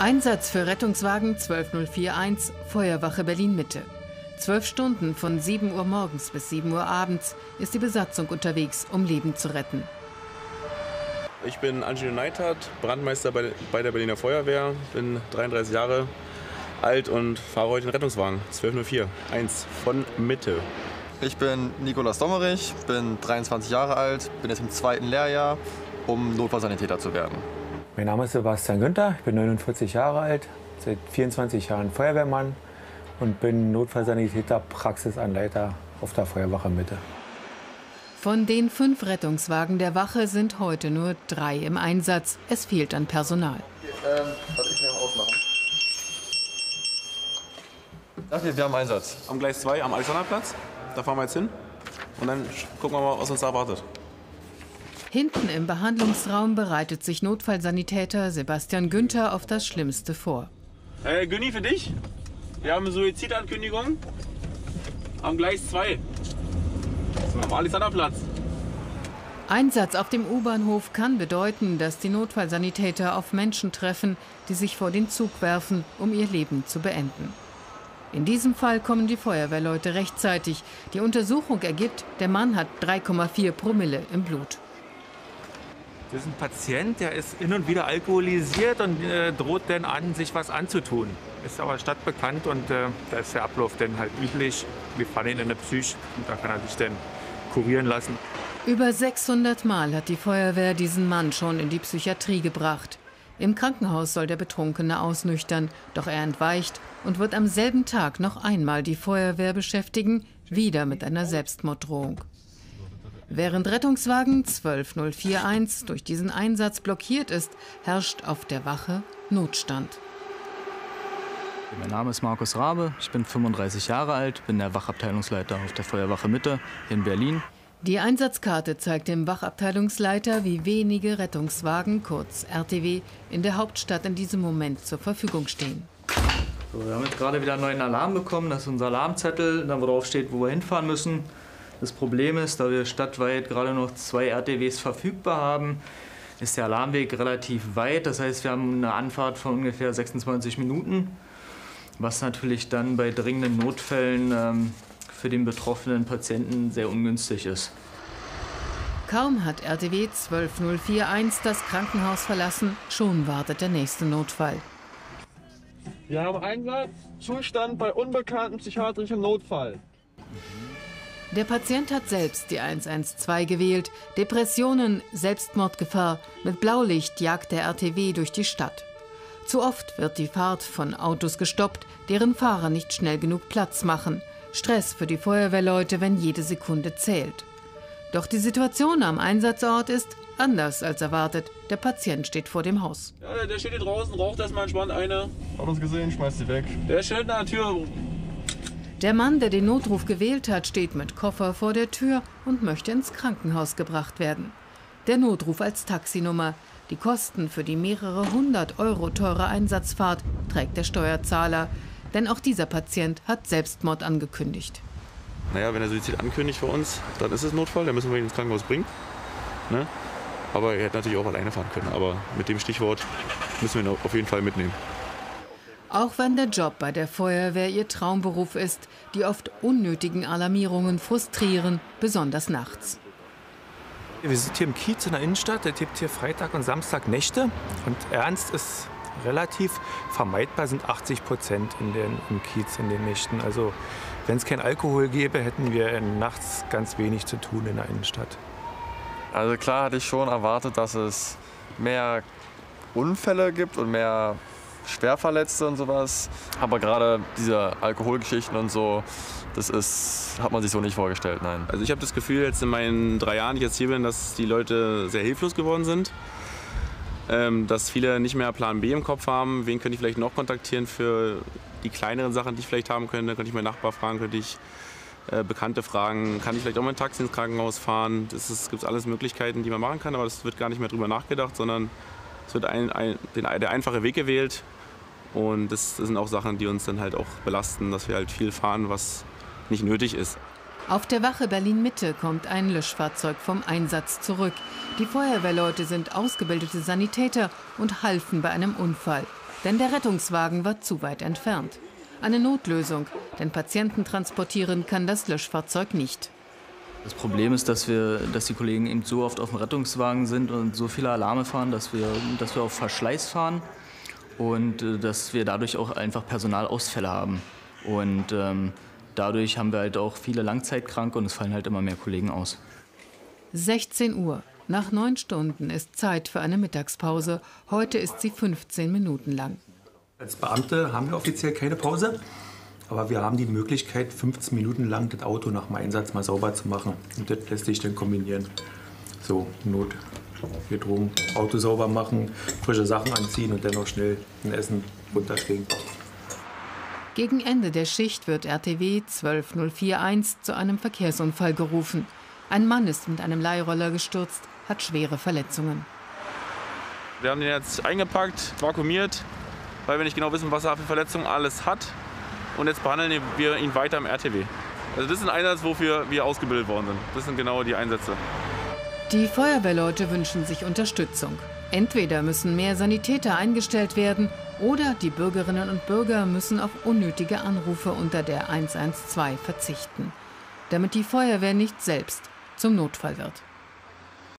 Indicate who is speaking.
Speaker 1: Einsatz für Rettungswagen 12041, Feuerwache Berlin-Mitte. Zwölf Stunden von 7 Uhr morgens bis 7 Uhr abends ist die Besatzung unterwegs, um Leben zu retten.
Speaker 2: Ich bin Angelo Neithardt, Brandmeister bei, bei der Berliner Feuerwehr, bin 33 Jahre alt und fahre heute den Rettungswagen 1204, 1 von Mitte.
Speaker 3: Ich bin Nikolas Dommerich, bin 23 Jahre alt, bin jetzt im zweiten Lehrjahr, um Notfallsanitäter zu werden.
Speaker 4: Mein Name ist Sebastian Günther, ich bin 49 Jahre alt, seit 24 Jahren Feuerwehrmann und bin Notfallsanitäter Praxisanleiter auf der Feuerwache Mitte.
Speaker 1: Von den fünf Rettungswagen der Wache sind heute nur drei im Einsatz. Es fehlt an Personal.
Speaker 3: Ähm, was ich mir ausmachen? Dachte, wir haben Einsatz.
Speaker 2: Am Gleis 2 am Alexanderplatz, da fahren wir jetzt hin und dann gucken wir mal, was uns da erwartet.
Speaker 1: Hinten im Behandlungsraum bereitet sich Notfallsanitäter Sebastian Günther auf das Schlimmste vor.
Speaker 2: Äh, Günni, für dich? Wir haben eine Suizidankündigung am Gleis 2. Am Alexanderplatz.
Speaker 1: Einsatz auf dem U-Bahnhof kann bedeuten, dass die Notfallsanitäter auf Menschen treffen, die sich vor den Zug werfen, um ihr Leben zu beenden. In diesem Fall kommen die Feuerwehrleute rechtzeitig. Die Untersuchung ergibt, der Mann hat 3,4 Promille im Blut.
Speaker 5: Das ist ein Patient, der ist hin und wieder alkoholisiert und äh, droht dann an, sich was anzutun. Ist aber stadtbekannt und äh, da ist der Ablauf dann halt üblich. Wir fahren ihn in der Psych und da kann er sich dann kurieren lassen.
Speaker 1: Über 600 Mal hat die Feuerwehr diesen Mann schon in die Psychiatrie gebracht. Im Krankenhaus soll der Betrunkene ausnüchtern, doch er entweicht und wird am selben Tag noch einmal die Feuerwehr beschäftigen, wieder mit einer Selbstmorddrohung. Während Rettungswagen 12041 durch diesen Einsatz blockiert ist, herrscht auf der Wache Notstand.
Speaker 6: Mein Name ist Markus Rabe, ich bin 35 Jahre alt, bin der Wachabteilungsleiter auf der Feuerwache Mitte in Berlin.
Speaker 1: Die Einsatzkarte zeigt dem Wachabteilungsleiter, wie wenige Rettungswagen, kurz RTW, in der Hauptstadt in diesem Moment zur Verfügung stehen.
Speaker 6: So, wir haben jetzt gerade wieder einen neuen Alarm bekommen. Das ist unser Alarmzettel, da wo drauf steht, wo wir hinfahren müssen. Das Problem ist, da wir stadtweit gerade noch zwei RTWs verfügbar haben, ist der Alarmweg relativ weit. Das heißt, wir haben eine Anfahrt von ungefähr 26 Minuten, was natürlich dann bei dringenden Notfällen ähm, für den betroffenen Patienten sehr ungünstig ist.
Speaker 1: Kaum hat RTW 12041 das Krankenhaus verlassen, schon wartet der nächste Notfall.
Speaker 3: Wir haben Einsatz, Zustand bei unbekanntem psychiatrischen Notfall.
Speaker 1: Der Patient hat selbst die 112 gewählt. Depressionen, Selbstmordgefahr. Mit Blaulicht jagt der RTW durch die Stadt. Zu oft wird die Fahrt von Autos gestoppt, deren Fahrer nicht schnell genug Platz machen. Stress für die Feuerwehrleute, wenn jede Sekunde zählt. Doch die Situation am Einsatzort ist anders als erwartet. Der Patient steht vor dem Haus.
Speaker 2: Ja, der steht hier draußen, raucht erstmal entspannt eine.
Speaker 3: Hat uns gesehen, schmeißt sie weg.
Speaker 2: Der steht an der Tür.
Speaker 1: Der Mann, der den Notruf gewählt hat, steht mit Koffer vor der Tür und möchte ins Krankenhaus gebracht werden. Der Notruf als Taxinummer. Die Kosten für die mehrere hundert Euro teure Einsatzfahrt trägt der Steuerzahler. Denn auch dieser Patient hat Selbstmord angekündigt.
Speaker 2: Naja, wenn er Suizid ankündigt für uns, dann ist es Notfall, dann müssen wir ihn ins Krankenhaus bringen. Ne? Aber er hätte natürlich auch alleine fahren können. Aber mit dem Stichwort müssen wir ihn auf jeden Fall mitnehmen.
Speaker 1: Auch wenn der Job bei der Feuerwehr ihr Traumberuf ist, die oft unnötigen Alarmierungen frustrieren, besonders nachts.
Speaker 5: Wir sind hier im Kiez in der Innenstadt. Es gibt hier Freitag und Samstag Nächte. Und ernst ist relativ vermeidbar, sind 80 Prozent in den, im Kiez in den Nächten. Also wenn es kein Alkohol gäbe, hätten wir nachts ganz wenig zu tun in der Innenstadt.
Speaker 3: Also klar hatte ich schon erwartet, dass es mehr Unfälle gibt und mehr Schwerverletzte und sowas. Aber gerade diese Alkoholgeschichten und so, das ist, hat man sich so nicht vorgestellt, nein.
Speaker 2: Also ich habe das Gefühl jetzt in meinen drei Jahren, die ich jetzt hier bin, dass die Leute sehr hilflos geworden sind. Ähm, dass viele nicht mehr Plan B im Kopf haben. Wen könnte ich vielleicht noch kontaktieren für die kleineren Sachen, die ich vielleicht haben könnte? Könnte ich meinen Nachbar fragen, könnte ich äh, Bekannte fragen, kann ich vielleicht auch mal ein Taxi ins Krankenhaus fahren? Es gibt alles Möglichkeiten, die man machen kann, aber es wird gar nicht mehr drüber nachgedacht, sondern es wird ein, ein, den, der einfache Weg gewählt. Und das, das sind auch Sachen, die uns dann halt auch belasten, dass wir halt viel fahren, was nicht nötig ist.
Speaker 1: Auf der Wache Berlin-Mitte kommt ein Löschfahrzeug vom Einsatz zurück. Die Feuerwehrleute sind ausgebildete Sanitäter und halfen bei einem Unfall. denn der Rettungswagen war zu weit entfernt. Eine Notlösung, denn Patienten transportieren kann das Löschfahrzeug nicht.
Speaker 6: Das Problem ist, dass, wir, dass die Kollegen eben so oft auf dem Rettungswagen sind und so viele Alarme fahren, dass wir, dass wir auf Verschleiß fahren und äh, dass wir dadurch auch einfach Personalausfälle haben. Und ähm, dadurch haben wir halt auch viele Langzeitkranke und es fallen halt immer mehr Kollegen aus.
Speaker 1: 16 Uhr. Nach neun Stunden ist Zeit für eine Mittagspause. Heute ist sie 15 Minuten lang.
Speaker 5: Als Beamte haben wir offiziell keine Pause, aber wir haben die Möglichkeit, 15 Minuten lang das Auto nach dem Einsatz mal sauber zu machen. Und das lässt sich dann kombinieren. So, Not. Wir drum Auto sauber machen, frische Sachen anziehen und dann noch schnell ein Essen runterschlägen.
Speaker 1: Gegen Ende der Schicht wird RTW 12041 zu einem Verkehrsunfall gerufen. Ein Mann ist mit einem Leihroller gestürzt, hat schwere Verletzungen.
Speaker 2: Wir haben den jetzt eingepackt, vakuumiert, weil wir nicht genau wissen, was er für Verletzungen alles hat. Und jetzt behandeln wir ihn weiter im RTW. Also das ist ein Einsatz, wofür wir ausgebildet worden sind. Das sind genau die Einsätze.
Speaker 1: Die Feuerwehrleute wünschen sich Unterstützung. Entweder müssen mehr Sanitäter eingestellt werden oder die Bürgerinnen und Bürger müssen auf unnötige Anrufe unter der 112 verzichten, damit die Feuerwehr nicht selbst zum Notfall wird.